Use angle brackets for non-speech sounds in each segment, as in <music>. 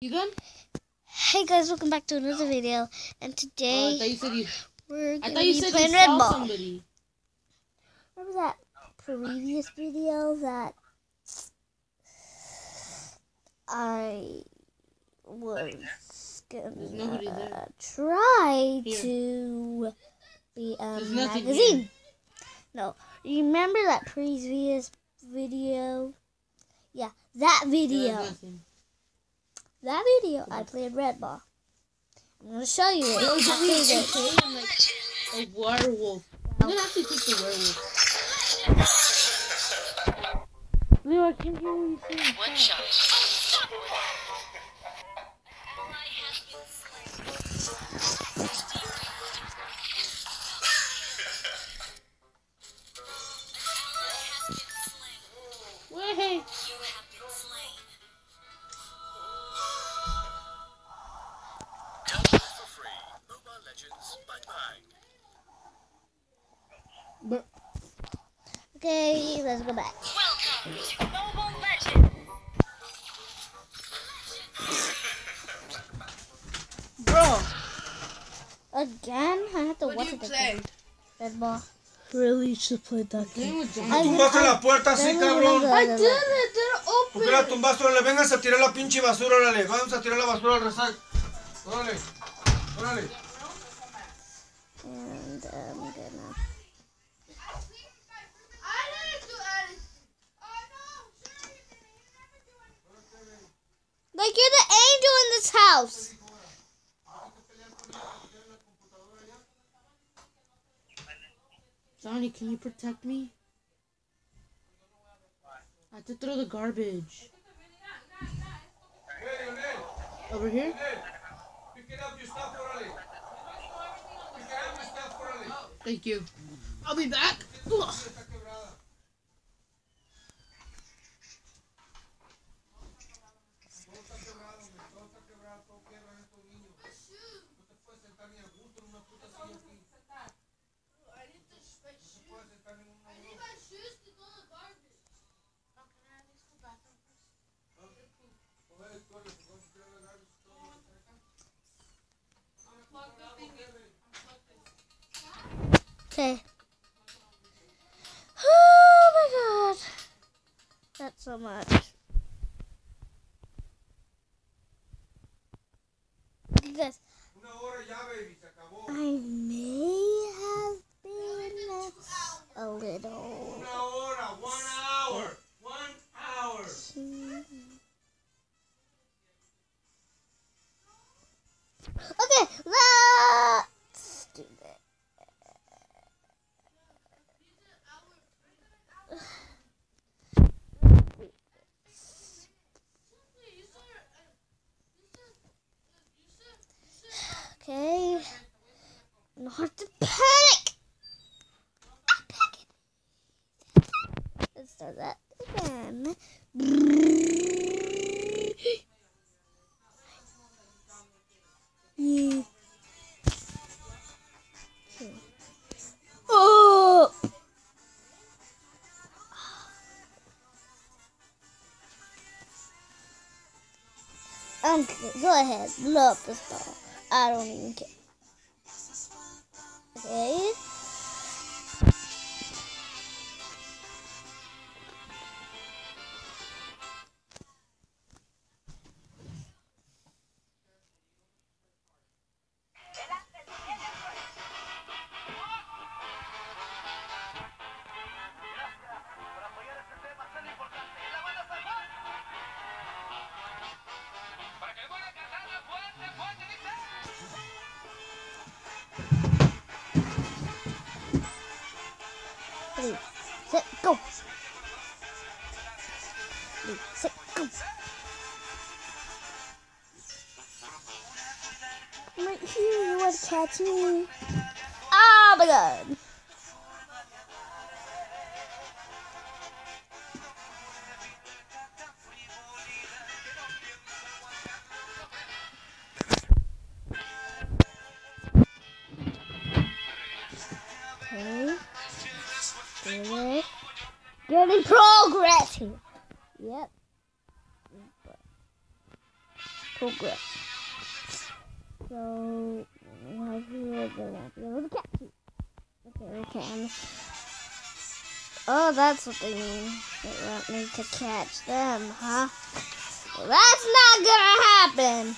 You done? Hey guys, welcome back to another video. And Oh, I today thought you said you. we're I gonna thought you be said playing you Red Ball. somebody. Remember that previous video that I was gonna try Here. to be a There's magazine? here. No, remember that previous video? Yeah, that video. Was nothing. That video, I played Red Ball. I'm gonna show you it. There was After only a this. AK like a werewolf. I'm gonna actually take the werewolf. Leo, I can't hear what you're saying. One shot. Let's go back. Welcome to Mobile bro, Again, I have to What watch do you it play? again. Red Ball. really should play that game with I- Tumbaste I- la puerta así, Dame cabrón. I did it. Didn't ¿Por qué la open. tumbaste? Órale, vengas a tirar la pinche basura, órale. Vamos a tirar la basura al resac. Órale, órale. And um, I'm gonna. Like you're the angel in this house. Johnny, can you protect me? I have to throw the garbage. Over here? Thank you. I'll be back. Ugh. Okay. <gasps> Oh my god. That's so much. You guys, Una hora ya, baby, se acabó. I may have been a little. Una hora, one hour, one hour. Okay, let's do that. Okay, not to panic. I'm panicking. Start that again. Yeah. Oh! Okay, go ahead. Up the star. I don't even care. Okay. Set, go. Set, go. Right here. You want to catch me? Oh my god. Okay. Getting progress here. Yep. progress. So, I feel they won't be able to catch you. Okay, they can. Oh, that's what they mean. They want me to catch them, huh? Well, that's not gonna happen.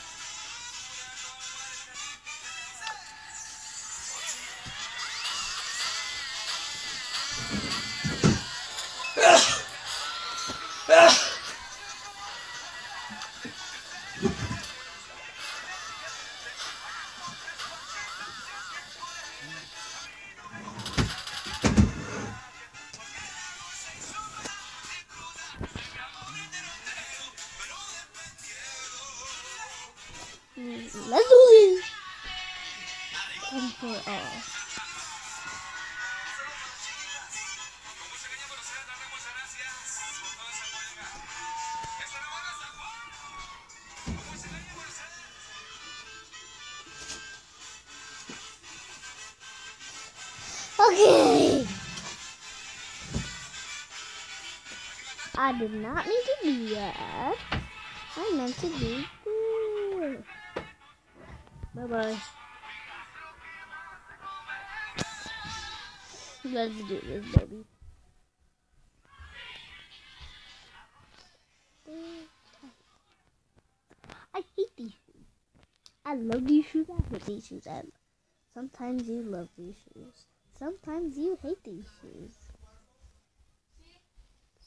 One for all. Okay. I did not mean to do that. I meant to do. Bye bye. Let's do this, baby. I hate these shoes. I love these shoes. I hate these shoes. I, sometimes you love these shoes. Sometimes you hate these shoes.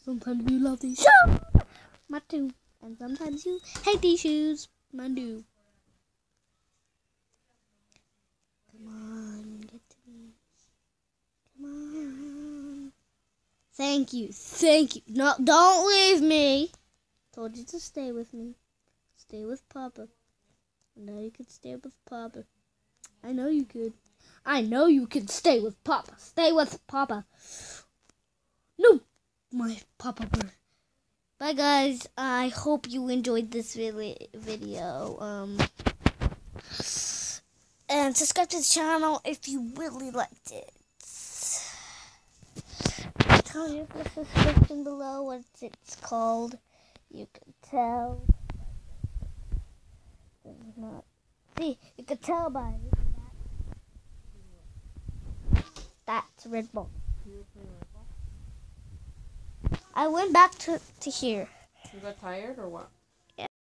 Sometimes you love these shoes. Mine too. And sometimes you hate these shoes. Mine do. Thank you. Thank you. No, don't leave me. Told you to stay with me. Stay with Papa. Now you can stay with Papa. I know you could. I know you can stay with Papa. Stay with Papa. No, my Papa bird. Bye guys. I hope you enjoyed this video. Um and subscribe to the channel if you really liked it. Me in the description below what it's called. You can tell. It's not. See, you can tell by that. that's Red Bull. I went back to, to here. You got tired or what?